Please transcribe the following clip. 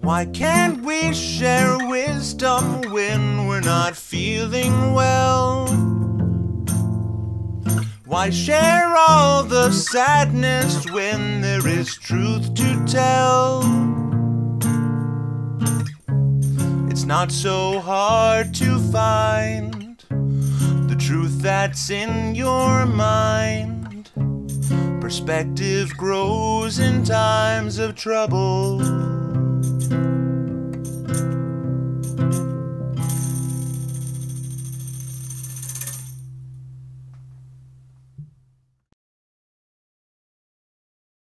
Why can't we share wisdom when we're not feeling well? Why share all the sadness when there is truth to tell? It's not so hard to find the truth that's in your mind. Perspective grows in times of trouble. Thank you.